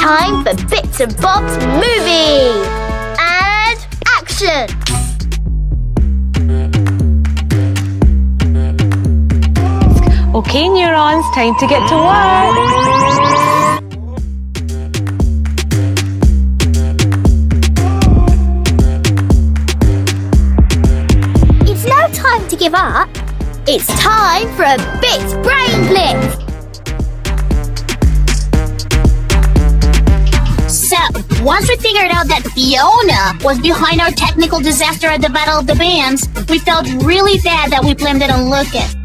time for Bitz and Bob's movie! And action! Okay, neurons, time to get to work. It's no time to give up. It's time for a Bitz Brain Blitz! Once we figured out that Fiona was behind our technical disaster at the Battle of the Bands, we felt really bad that we blamed it on Lucas.